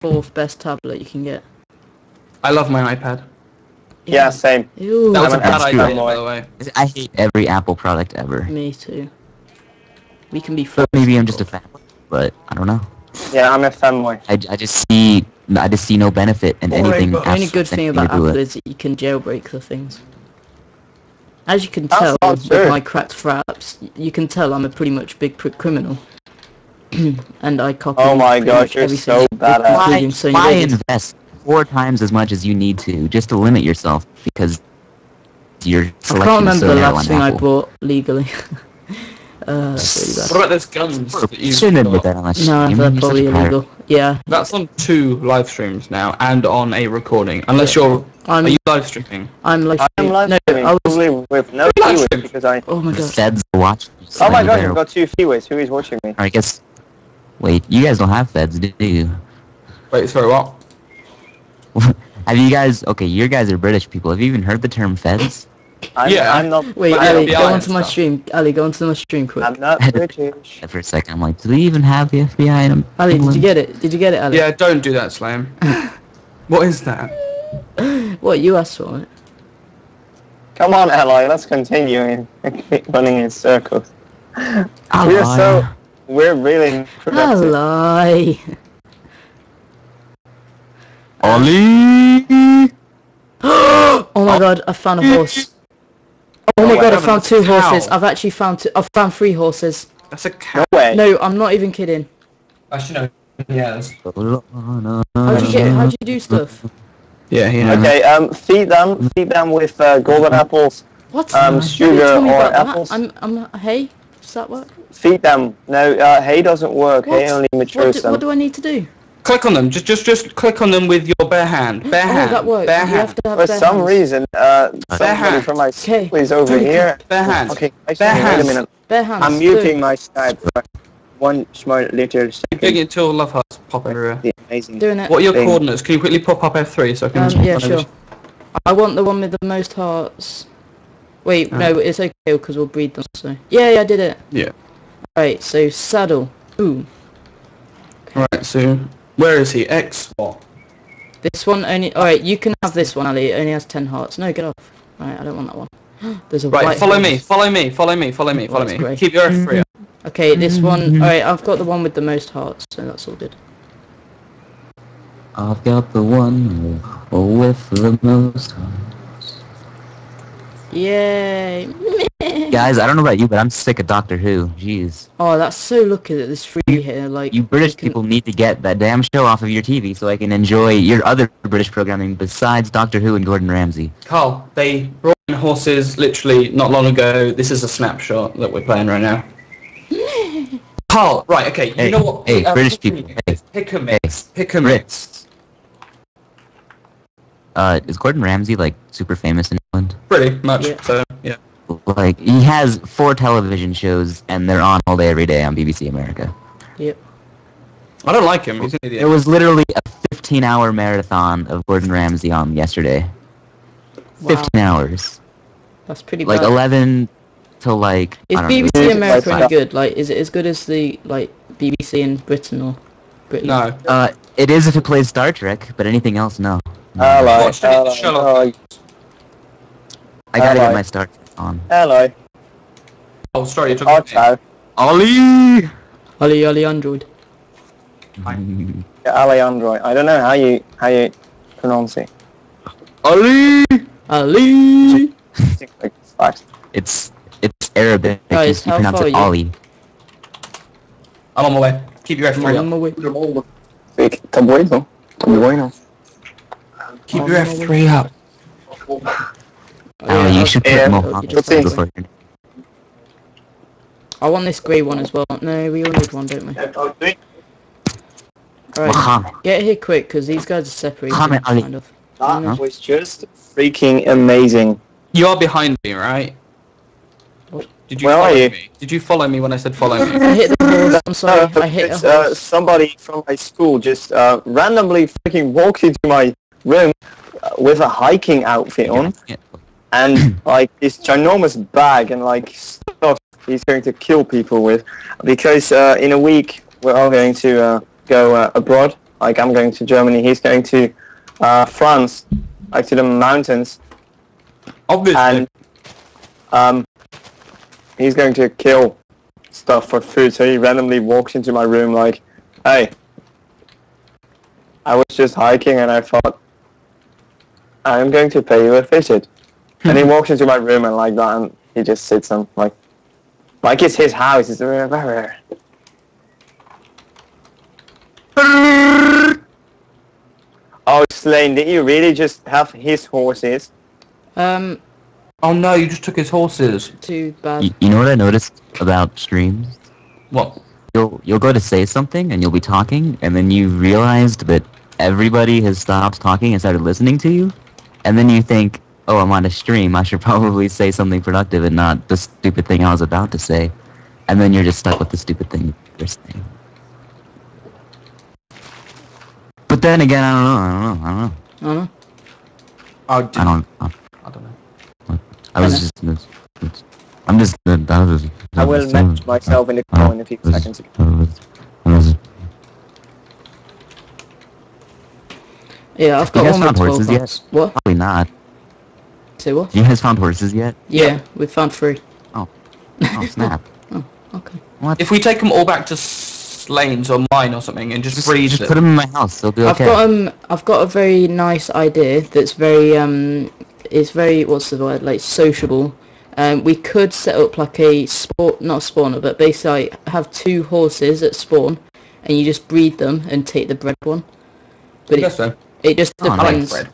fourth best tablet you can get. I love my iPad. Yeah, same. Ew. That was a I'm an bad Apple idea, by the way. I hate every Apple product ever. Me too. We can be But friends. maybe I'm just a fan, but I don't know. Yeah, I'm a fanboy. I, I just see I just see no benefit in Alright, anything. but The only good thing about Apple it. is that you can jailbreak the things. As you can That's tell not with my cracked fraps, you can tell I'm a pretty much big pr- criminal. and I copy Oh my gosh, much you're everything, so badass. including Why, Sony why Vegas. invest four times as much as you need to just to limit yourself because your I can't remember so the last on thing I bought legally. uh, What about those guns that You you shouldn't admit that unless No, you they're probably a pirate. illegal. Yeah, That's on two live streams now and on a recording. Unless you're I'm. are you live streaming? I'm like. I'm live no, streaming, I was. probably with no Live viewers because I... Oh my The god. feds are watching. Oh my so gosh, they're- I've got two viewers. Who is watching me? I guess. Wait, you guys don't have feds, do you? Wait, sorry, what? have you guys? Okay, you guys are British people. Have you even heard the term feds? I'm, Yeah. I'm not... Wait, Ali, FBI go and onto my stream. Ali, go onto my stream quick. I'm not British. For a second, I'm like, do they even have the FBI in Ali, did you get it? Did you get it, Ali? Yeah, don't do that, Slain. what is that? What you asked for it? Come on, Ally, let's continue in Keep running in circles. I'll We're so... We're really I productive. lie. Ollie! oh my god, I found a horse. Oh my Oh, god, I heavens, found two cow. horses. I've actually found two. I've found three horses. That's a cat. No way. No, I'm not even kidding. Actually, no. Yeah. that's- How'd you get? How'd you do stuff? Yeah, yeah. Okay, um, feed them, feed them with uh, golden apples. What? Um, sugar or about that. apples? I'm. I'm. Hey, does that work? Feed them. No, uh, hay doesn't work. Hay What? only What matures do, them. what do I need to do? Click on them. Just, just, just click on them with your bare hand. Bare oh, hand. that works. Bare you hand. have have For bare some hands. reason, uh, Bare somebody hand. from my Okay. school is over Very here. Bare hand. Okay, I Bare wait hands. a minute. Bare hands. I'm muting it. my Skype one small little Keep doing second. it till love hearts pop everywhere. The amazing. Doing it. What are your Thing. coordinates? Can you quickly pop up F3 so I can... Um, yeah, sure. I want the one with the most hearts. Wait, Oh. no, it's okay because we'll breed them. So yeah, yeah, I did it. Yeah. Right, so saddle. Ooh, Right, so where is he? X what? this one only. All right, you can have this one, Ali. It only has ten hearts. No, get off. All right, I don't want that one. There's a Right, follow horse. me, follow me, follow me, follow me, follow That's me. great. Keep your F3. Okay, this one. All right, I've got the one with the most hearts, so that's all good. I've got the one with the most. Yay! Guys, I don't know about you, but I'm sick of Doctor Who. Jeez. Oh, that's so lucky that there's free here. Like You British can- people need to get that damn show off of your TV so I can enjoy your other British programming besides Doctor Who and Gordon Ramsay. Carl, they brought in horses literally not long ago. This is a snapshot that we're playing right now. Carl, right, okay, you Hey, know what? hey, uh, British pick a people, mix, hey. Pick a Hey, mix. Pick a mix. Uh, is Gordon Ramsay like super famous in England? Pretty much, Yeah. so, yeah. Like he has four television shows and they're on all day every day on BBC America. Yep. I don't like him, he's an idiot. There was literally a 15-hour marathon of Gordon Ramsay on yesterday. wow, 15 hours. that's pretty Like bad. 11 to like. Is I don't know, BBC Music America like any good? Like, is it as good as the like BBC in Britain or Britain? No. Uh, it is if it plays Star Trek, but anything else, no. Hello, Watched any of the hello, Sherlock hello, I gotta Alright. get my Star on. hello. Oh, sorry, you took it. ciao. Ollie! Ali Ali Android. Yeah, Alejandro. I don't know how you how you pronounce it. Ollie! Ali. It's like fast. It's it's Arabic. Guys, you, you how pronounce it are you? Ollie. I'm on my way. Keep your I'm F3 on up. my way. Sí, Está bueno. Está muy bueno. Keep I'm your on my way. F3 up. Oh, Ollie, yeah, you should put yeah, Mohawk you just say- before. I want this grey one as well. No, we all need one, don't we? Alright, get here quick because these guys are separated. Muhammad Ali. Kind of. That No. was just freaking amazing. You are behind me, right? What? Did you Where are follow you? me? Did you follow me when I said follow me? I hit the horse. I'm sorry. Uh, I hit it's, a uh, somebody from my school just uh, randomly freaking walked into my room uh, with a hiking outfit on and like this ginormous bag and like stuff he's going to kill people with because uh, in a week we're all going to uh, go uh, abroad Like I'm going to Germany, he's going to uh, France, like to the mountains, Obviously. and um, he's going to kill stuff for food. So he randomly walks into my room like, "Hey, I was just hiking and I thought I'm going to pay you a visit." And he walks into my room and like that, and he just sits and like, like it's his house. It's very. Oh, Slain, did you really just have his horses? Um, oh no, you just took his horses. too bad. You, you know what I noticed about streams? What? You'll you'll go to say something and you'll be talking, and then you realized that everybody has stopped talking and started listening to you, and then you think, oh, I'm on a stream. I should probably say something productive and not the stupid thing I was about to say, and then you're just stuck with the stupid thing you're saying. But then again, I don't know. I don't know. I don't know. I don't know. Oh, did, I don't. I, I don't know. I was I just. it's- it's- I'm just. uh, I was just. I will was- match myself in the call in a few was- seconds. I was- I was- Yeah, I've You got guys one with found 12 horses yet? What? Probably not. Say what? You guys found horses yet? Yeah, we found three. Oh, Oh, snap. Okay. If we take them all back to Slain's or mine or something and just, Just, breed just them. put them in my house. They'll be I've got um, I've got a very nice idea that's very um, it's very what's the word like sociable. Um, we could set up like a sport, not a spawner, but basically have two horses that spawn, and you just breed them and take the bred one. I But guess it, so. it just Oh, nice. I like depends. bread.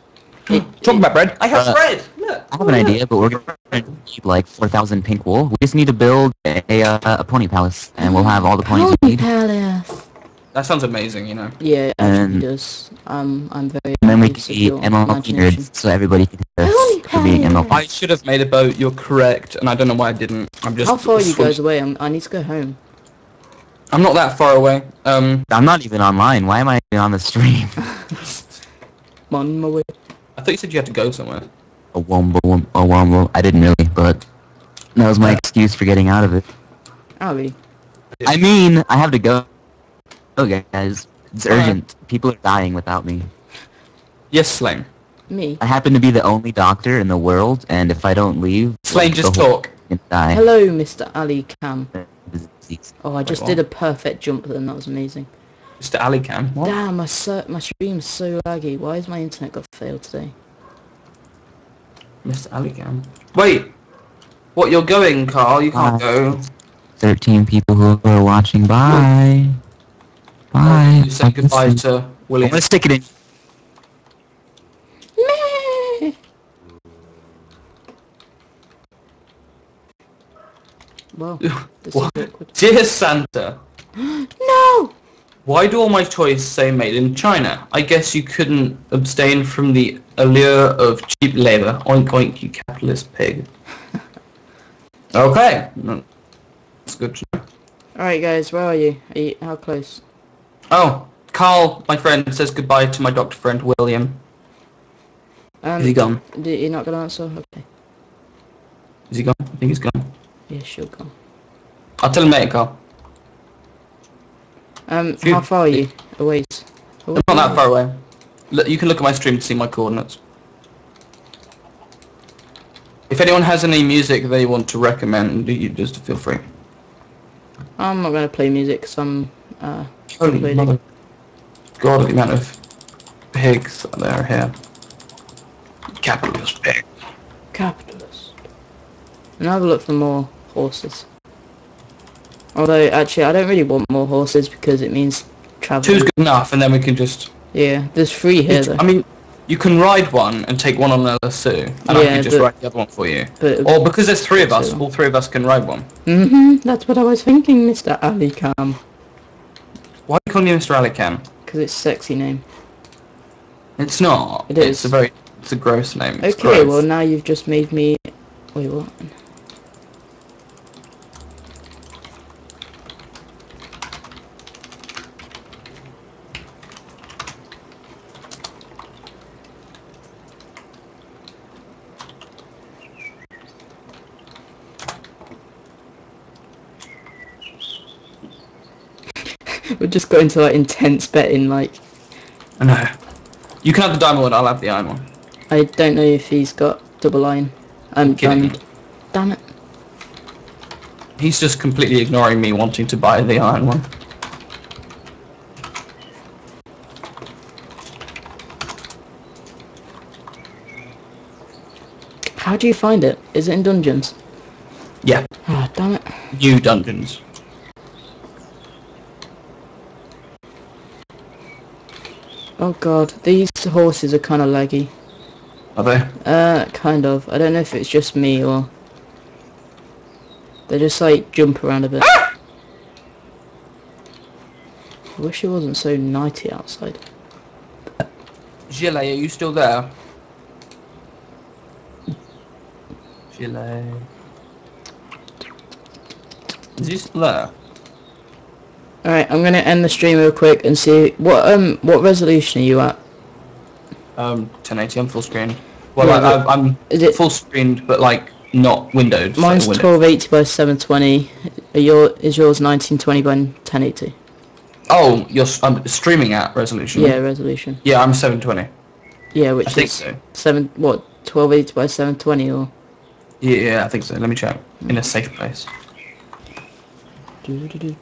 It- Talking about bread. I have Uh, bread. Look. I have an idea, but we're gonna need like 4,000 pink wool. We just need to build a, uh, a pony palace, and we'll have all the ponies we Pony need. Palace. That sounds amazing, you know. Yeah, it actually And- does. Um, I'm very. And then we can with be your MLP nerds, so everybody can hear Pony us for being Palace. I should have made a boat. You're correct, and I don't know why I didn't. I'm just. How far are you guys away? I'm, I need to go home. I'm not that far away. Um, I'm not even online. Why am I on the stream? I'm on my way. I thought you said you had to go somewhere. A wombo, a wombo. I didn't really, but that was my excuse for getting out of it. Really? I mean, I have to go. Okay, guys, it's Alright. urgent. People are dying without me. Yes, Slain. Me? I happen to be the only doctor in the world, and if I don't leave, Slain, the just talk. can die. Hello, Mr. Ali Cam. Oh, I just Wait, did a perfect jump then. That was amazing. Mr. Alicam. What? Damn, my ser- my stream's so laggy. Why is my internet got failed today? Mr. Alicam. Wait. What? You're going, Carl? You can't Uh, go. 13 people who are watching. Bye. Bye. You say goodbye to I'm William. gonna stick it in. Meh. Well, this is What? awkward. Dear Santa, No! Why do all my toys say made in China? I guess you couldn't abstain from the allure of cheap labor. Oink oink, you capitalist pig. okay. That's good to know. Alright, guys, where are you? Are you? How close? Oh, Carl, my friend, says goodbye to my doctor friend William. Um, Is he gone? d- You're not gonna answer? Okay. Is he gone? I think he's gone. Yeah, sure, go. I'll tell him later, Carl. Um, how far are you? Away. I'm not that far away. Look, you can look at my stream to see my coordinates. If anyone has any music they want to recommend, you just feel free. I'm not gonna play music because I'm uh, Holy mother. God, the amount of pigs that are here. Capitalist pig. capitalist. And have a look for more horses. Although, actually, I don't really want more horses because it means traveling. Two's good enough, and then we can just. Yeah, there's three here though. I mean, you can ride one and take one on the other LSU, and I Yeah, can just but- ride the other one for you. But Or because there's three of us, all three of us can ride one. hmm that's what I was thinking, Mr. Ali Khan. Why are you calling me Mr. Alican? Because it's a sexy name. It's not. It It's a very. It's a gross name. It's okay, gross. well now you've just made me. Wait, what? We're just going to like intense betting, like I know. You can have the diamond one, I'll have the iron one. I don't know if he's got double iron. I'm Kidding diamond. Damn it. He's just completely ignoring me wanting to buy the iron one. How do you find it? Is it in dungeons? Yeah, Ah, damn it. new dungeons. Oh god, these horses are kind of laggy. Are they? Uh, kind of. I don't know if it's just me or... They just like jump around a bit. I wish it wasn't so nighty outside. Gilet, are you still there? Gilet. Is he still there? Alright, I'm gonna end the stream real quick and see what um what resolution are you at? Um, 1080 on full screen. Well, Yeah, I, I'm Is it full screened, but like not windowed. so mine's windowed. 1280 by 720. Are your is yours 1920 by 1080? Oh, you're I'm streaming at resolution. Yeah, resolution. Yeah, I'm 720. Yeah, which I think is so. seven what 1280 by 720 or Yeah, yeah, I think so. Let me check. In a safe place. Doo-doo-doo. Doo-doo-doo. Doo-doo-doo.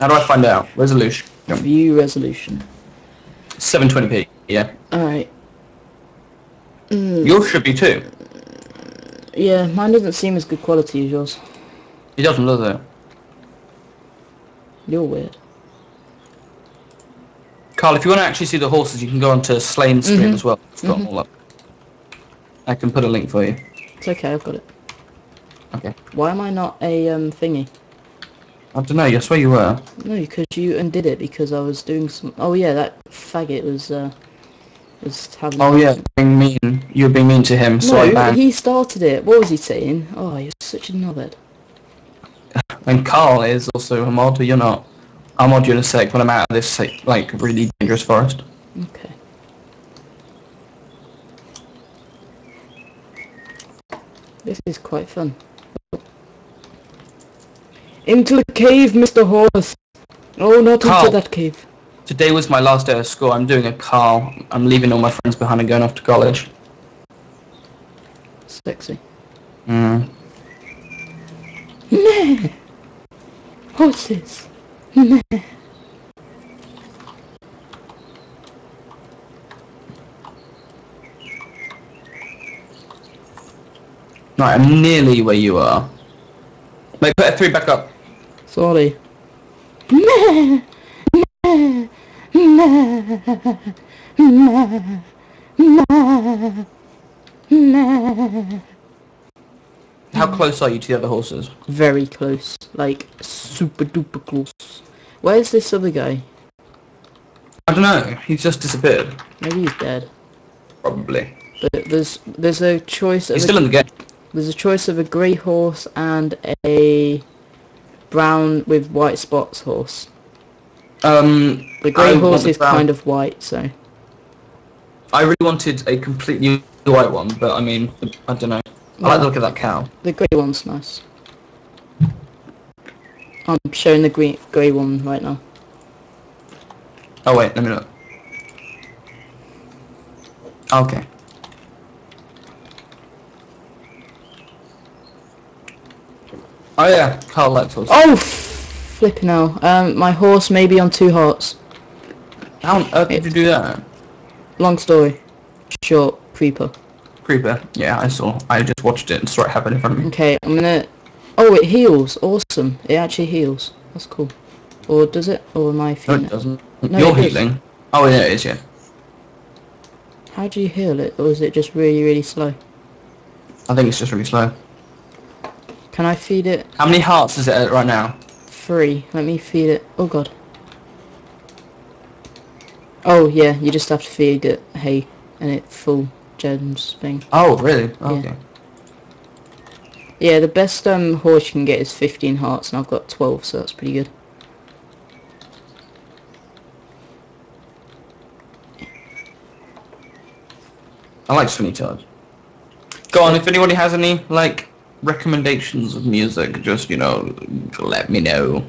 How do I find out? Resolution. View resolution. 720p. Yeah. Alright. Mm, Yours should be too. yeah, mine doesn't seem as good quality as yours. It doesn't, does it? You're weird. Carl, if you want to actually see the horses, you can go onto Slain's stream Mhm. as well. It's got them all up. I can put a link for you. It's okay, I've got it. Okay. Why am I not a um thingy? I don't know. I swear you were. No, because you undid it because I was doing some. Oh yeah, that faggot was uh was having. Oh yeah, being mean. You were being mean to him, so I No, banned. he started it. What was he saying? Oh, you're such a knobhead. And Carl is also a mod. You're not. I'll mod you in a sec when I'm out of this like really dangerous forest. Okay. This is quite fun. Into the cave, Mr. Horse! Oh, not Carl. into that cave. Today was my last day of school. I'm doing a Carl. I'm leaving all my friends behind and going off to college. Sexy. Mm. Meh! Horses! Meh! Right, I'm nearly where you are. Wait, put F3 back up. Sorry. How close are you to the other horses? Very close. Like, super duper close. Where's this other guy? I don't know. He's just disappeared. Maybe he's dead. Probably. But there's there's a choice of He's a, still in the game. there's a choice of a grey horse and a brown with white spots horse. Um, The grey horse is brown- kind of white, so I really wanted a completely white one, but I mean, I don't know. I like the look of that cow. the grey one's nice. I'm showing the green grey one right now. Oh wait, let me look. Okay. Oh yeah, Carl horses. Oh, flipping hell. Um, my horse may be on two hearts. How on earth did you do that? Long story. Short. Creeper. Creeper. Yeah, I saw. I just watched it and saw it happen in front of me. Okay, I'm gonna... Oh, it heals. Awesome. It actually heals. That's cool. Or does it? Or am I No, feeling it it? doesn't. No, You're it healing. Oh yeah, it is, yeah. How do you heal it? Or is it just really, really slow? I think it's just really slow. Can I feed it? How many hearts is it at right now? Three. Let me feed it. Oh god. Oh yeah, you just have to feed it hay and it full gems thing. Oh, really? Okay. Yeah, the best um horse you can get is 15 hearts and I've got 12, so that's pretty good. I like Sweeney Todd. Go on, if anybody has any, like, recommendations of music, just you know, let me know.